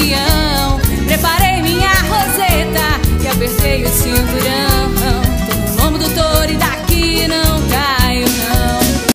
Yeah.